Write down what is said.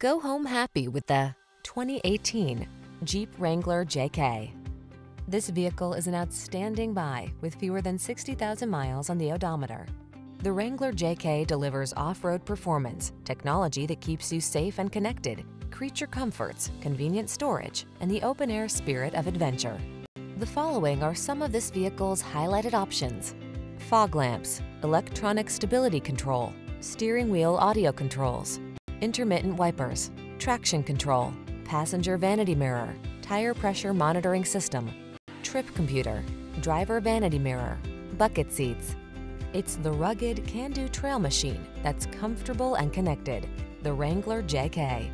Go home happy with the 2018 Jeep Wrangler JK. This vehicle is an outstanding buy with fewer than 60,000 miles on the odometer. The Wrangler JK delivers off-road performance, technology that keeps you safe and connected, creature comforts, convenient storage, and the open-air spirit of adventure. The following are some of this vehicle's highlighted options. Fog lamps, electronic stability control, steering wheel audio controls, intermittent wipers, traction control, passenger vanity mirror, tire pressure monitoring system, trip computer, driver vanity mirror, bucket seats. It's the rugged, can-do trail machine that's comfortable and connected. The Wrangler JK.